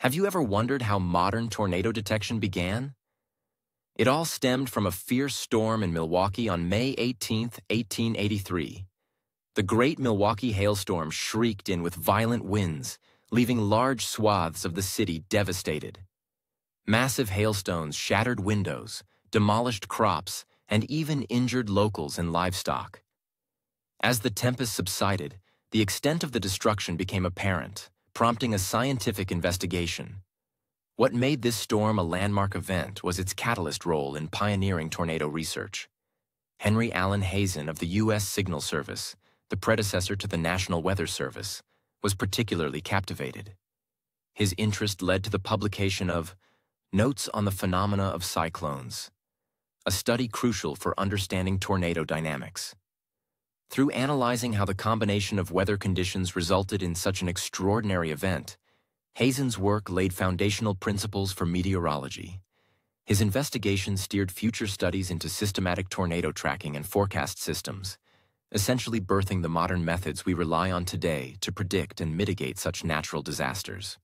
Have you ever wondered how modern tornado detection began? It all stemmed from a fierce storm in Milwaukee on May 18, 1883. The great Milwaukee hailstorm shrieked in with violent winds, leaving large swaths of the city devastated. Massive hailstones shattered windows, demolished crops, and even injured locals and livestock. As the tempest subsided, the extent of the destruction became apparent, prompting a scientific investigation. What made this storm a landmark event was its catalyst role in pioneering tornado research. Henry Allen Hazen of the U.S. Signal Service, the predecessor to the National Weather Service, was particularly captivated. His interest led to the publication of Notes on the Phenomena of Cyclones, a study crucial for understanding tornado dynamics. Through analyzing how the combination of weather conditions resulted in such an extraordinary event, Hazen's work laid foundational principles for meteorology. His investigation steered future studies into systematic tornado tracking and forecast systems, essentially birthing the modern methods we rely on today to predict and mitigate such natural disasters.